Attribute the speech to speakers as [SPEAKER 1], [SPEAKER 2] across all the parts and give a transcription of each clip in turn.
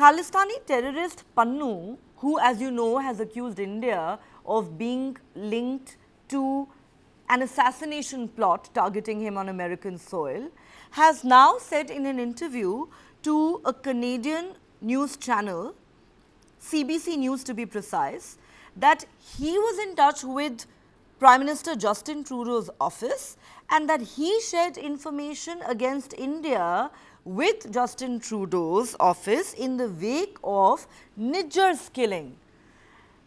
[SPEAKER 1] Khalistani terrorist Pannun, who as you know has accused India of being linked to an assassination plot targeting him on American soil, has now said in an interview to a Canadian news channel, CBC News to be precise, that he was in touch with Prime Minister Justin Trudeau's office and that he shared information against India with Justin Trudeau's office in the wake of Nijjar's killing.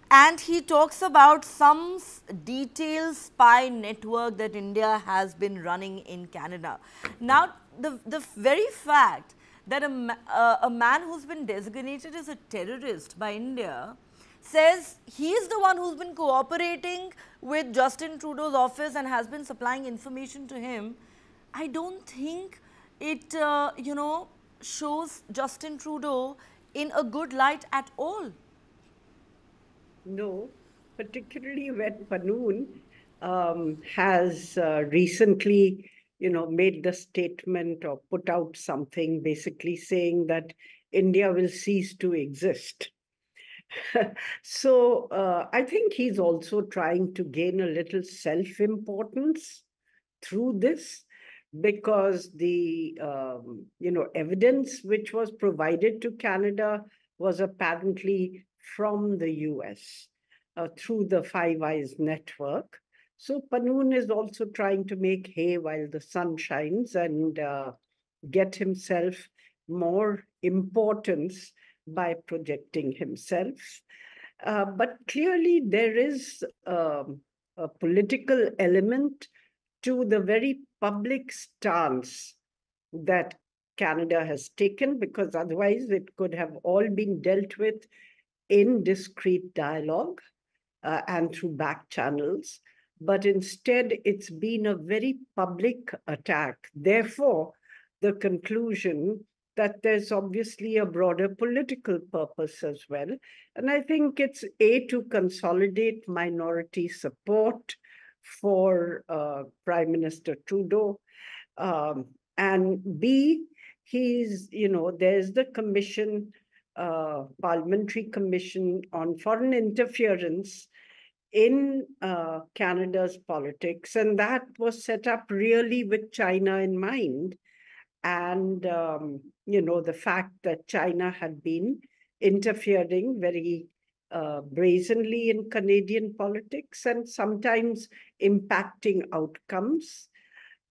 [SPEAKER 1] And he talks about some detailed spy network that India has been running in Canada. Now, the, the very fact that a, uh, a man who's been designated as a terrorist by India says he is the one who's been cooperating with Justin Trudeau's office and has been supplying information to him, I don't think it, uh, you know, shows Justin Trudeau in a good light at all.
[SPEAKER 2] No, particularly when Pannun um, has uh, recently, you know, made the statement or put out something basically saying that India will cease to exist. so uh, I think he's also trying to gain a little self-importance through this because the um, you know evidence which was provided to Canada was apparently from the US uh, through the Five Eyes network. So Pannun is also trying to make hay while the sun shines and uh, get himself more importance by projecting himself. Uh, but clearly, there is um, a political element to the very public stance that Canada has taken, because otherwise it could have all been dealt with in discreet dialogue uh, and through back channels. But instead, it's been a very public attack. Therefore, the conclusion that there's obviously a broader political purpose as well. And I think it's A, to consolidate minority support for uh, Prime Minister Trudeau, um, and B, he's, you know, there's the commission, uh, Parliamentary Commission on Foreign Interference in uh, Canada's politics, and that was set up really with China in mind. And um, you know the fact that China had been interfering very uh, brazenly in Canadian politics and sometimes impacting outcomes.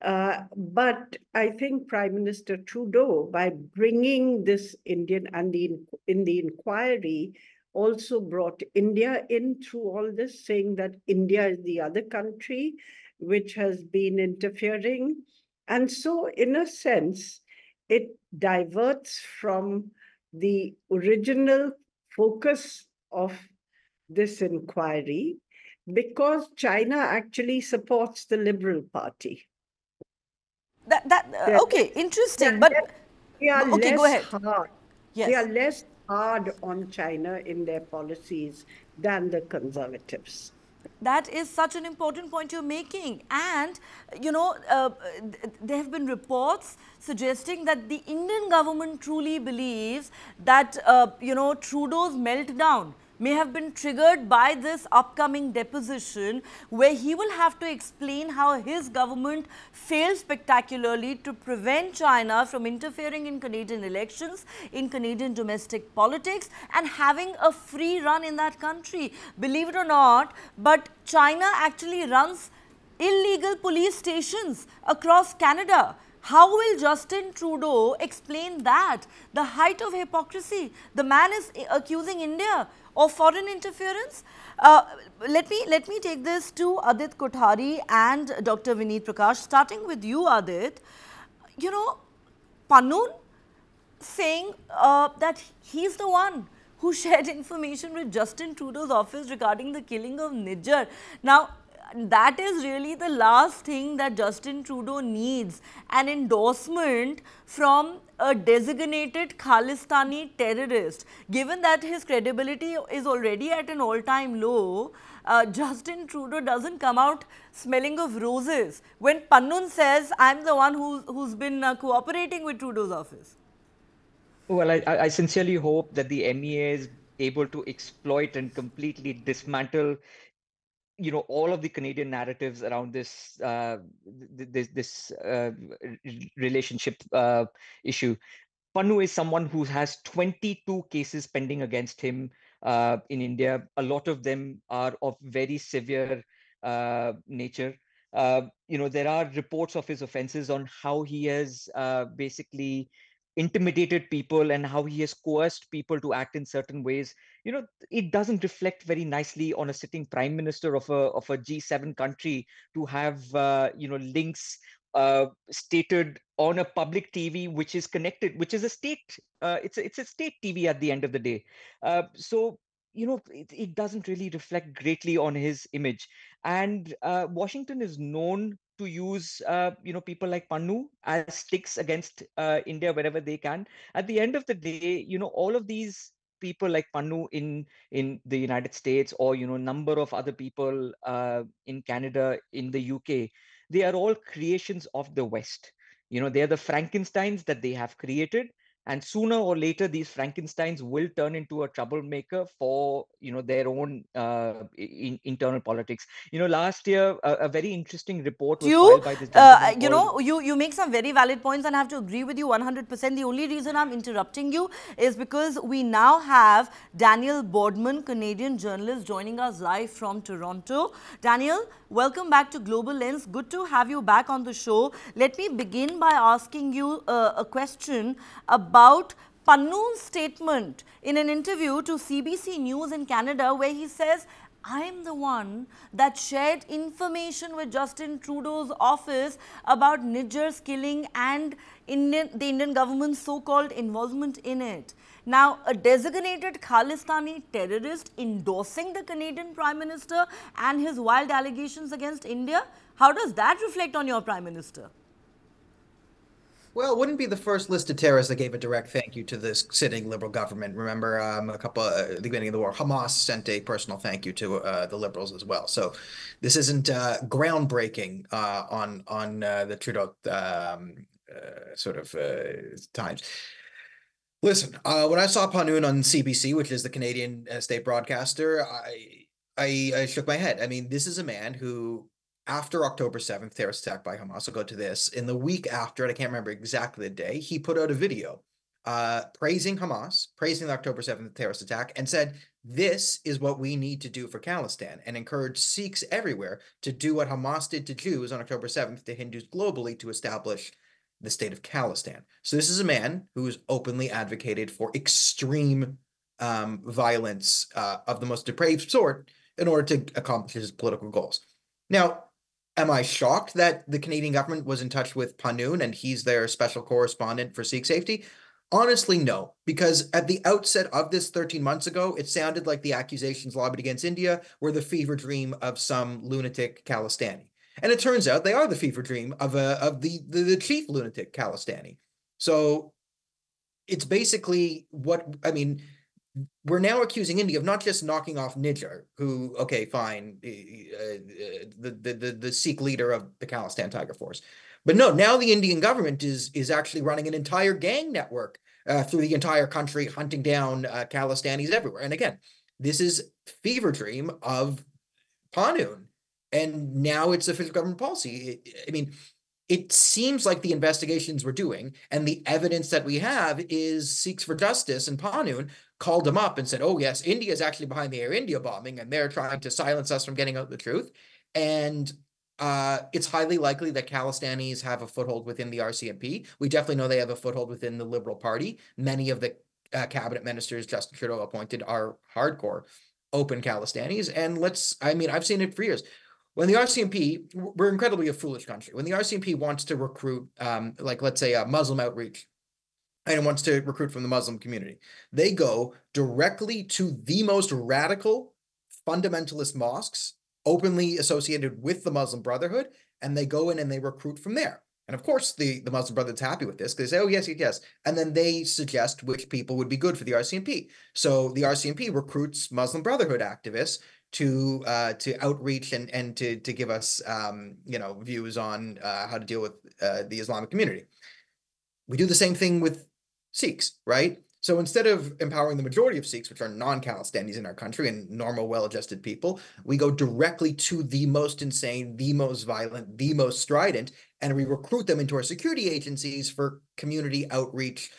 [SPEAKER 2] Uh, but I think Prime Minister Trudeau, by bringing this Indian and the in the inquiry, also brought India in through all this, saying that India is the other country which has been interfering and so, in a sense, it diverts from the original focus of this inquiry because China actually supports the Liberal Party.
[SPEAKER 1] That, that uh, okay, interesting. But
[SPEAKER 2] they are
[SPEAKER 1] okay,
[SPEAKER 2] less
[SPEAKER 1] go ahead.
[SPEAKER 2] hard.
[SPEAKER 1] Yes.
[SPEAKER 2] They are less hard on China in their policies than the conservatives.
[SPEAKER 1] That is such an important point you're making. And, you know, uh, there have been reports suggesting that the Indian government truly believes that, uh, you know, Trudeau's meltdown may have been triggered by this upcoming deposition where he will have to explain how his government failed spectacularly to prevent China from interfering in Canadian elections, in Canadian domestic politics and having a free run in that country. Believe it or not, but China actually runs illegal police stations across Canada. How will Justin Trudeau explain that? The height of hypocrisy. The man is accusing India of foreign interference. Uh, let me let me take this to Adit Kothari and Dr. Vineet Prakash. Starting with you, Adit. You know, Pannun saying uh, that he's the one who shared information with Justin Trudeau's office regarding the killing of Nijjar. Now, that is really the last thing that Justin Trudeau needs an endorsement from a designated Khalistani terrorist. Given that his credibility is already at an all time low, uh, Justin Trudeau doesn't come out smelling of roses when Pannun says, I'm the one who's, who's been uh, cooperating with Trudeau's office.
[SPEAKER 3] Well, I, I sincerely hope that the MEA is able to exploit and completely dismantle you know all of the Canadian narratives around this uh, this this uh, relationship uh, issue. Pannun is someone who has 22 cases pending against him uh, in India. A lot of them are of very severe uh, nature. Uh, you know, there are reports of his offenses on how he has basically intimidated people and how he has coerced people to act in certain ways you know it doesn't reflect very nicely on a sitting prime minister of a of a g7 country to have uh, you know links uh, stated on a public tv which is connected which is a state uh, it's a, it's a state tv at the end of the day. Uh, so you know it, it doesn't really reflect greatly on his image. And uh, washington is known to use uh, you know people like Pannun as sticks against uh, India wherever they can. At the end of the day, you know all of these people like Pannun in in the United States or you know number of other people uh, in Canada, in the UK, they are all creations of the West. You know they are the Frankenstein's that they have created, and sooner or later these frankensteins will turn into a troublemaker for you know their own uh, in, internal politics. You know last year a, a very interesting report was
[SPEAKER 1] you,
[SPEAKER 3] by this
[SPEAKER 1] uh, you know you you make some very valid points and i have to agree with you 100% the only reason i'm interrupting you is because we now have daniel bordman canadian journalist joining us live from toronto. Daniel welcome back to global lens good to have you back on the show let me begin by asking you uh, a question about Pannun's statement in an interview to CBC News in Canada where he says, I am the one that shared information with Justin Trudeau's office about Nijjar's killing and Indian, the Indian government's so-called involvement in it. Now, a designated Khalistani terrorist endorsing the Canadian Prime Minister and his wild allegations against India, how does that reflect on your Prime Minister?
[SPEAKER 4] Well, it wouldn't be the first listed terrorist that gave a direct thank you to this sitting liberal government. Remember, um, a couple uh, at the beginning of the war, Hamas sent a personal thank you to uh, the liberals as well. So this isn't uh, groundbreaking uh, on on uh, the Trudeau um, uh, sort of times. Listen, when I saw Pannun on CBC, which is the Canadian state broadcaster, I, I I shook my head. I mean, this is a man who after October 7th, terrorist attack by Hamas, I'll go to this. In the week after, and I can't remember exactly the day, he put out a video uh, praising Hamas, praising the October 7th terrorist attack, and said, This is what we need to do for Khalistan, and encouraged Sikhs everywhere to do what Hamas did to Jews on October 7th to Hindus globally to establish the state of Khalistan. So, this is a man who has openly advocated for extreme um, violence uh, of the most depraved sort in order to accomplish his political goals. Now, Am I shocked that the Canadian government was in touch with Pannun and he's their special correspondent for Sikh safety? Honestly, no, because at the outset of this 13 months ago, it sounded like the accusations lobbied against India were the fever dream of some lunatic Khalistani. And it turns out they are the fever dream of a of the, the, the chief lunatic Khalistani. So it's basically what I mean, we're now accusing India of not just knocking off Nijjar, who, okay, fine, uh, the, the, the, the Sikh leader of the Khalistan Tiger Force. But no, now the Indian government is, is actually running an entire gang network uh, through the entire country, hunting down uh, everywhere. And again, this is fever dream of Pannun. And now it's official government policy. I mean, it seems like the investigations we're doing and the evidence that we have is Sikhs for Justice and Pannun called them up and said, "Oh yes, India is actually behind the Air India bombing, and they're trying to silence us from getting out the truth." And uh, it's highly likely that Khalistanis have a foothold within the RCMP. We definitely know they have a foothold within the Liberal Party. Many of the uh, cabinet ministers Justin Trudeau appointed are hardcore open Khalistanis. And let's, I mean, I've seen it for years. When the RCMP, we're incredibly a foolish country. When the RCMP wants to recruit, um, like let's say a Muslim outreach and wants to recruit from the Muslim community. They go directly to the most radical fundamentalist mosques openly associated with the Muslim Brotherhood, and they go in and they recruit from there. And of course, the, the Muslim Brotherhood's happy with this because they say, oh, yes, yes, yes. And then they suggest which people would be good for the RCMP. So the RCMP recruits Muslim Brotherhood activists to uh, to outreach and and to to give us um, you know views on uh, how to deal with uh, the Islamic community. We do the same thing with Sikhs, right? So instead of empowering the majority of Sikhs, which are non-Khalistanis in our country and normal, well-adjusted people, we go directly to the most insane, the most violent, the most strident, and we recruit them into our security agencies for community outreach,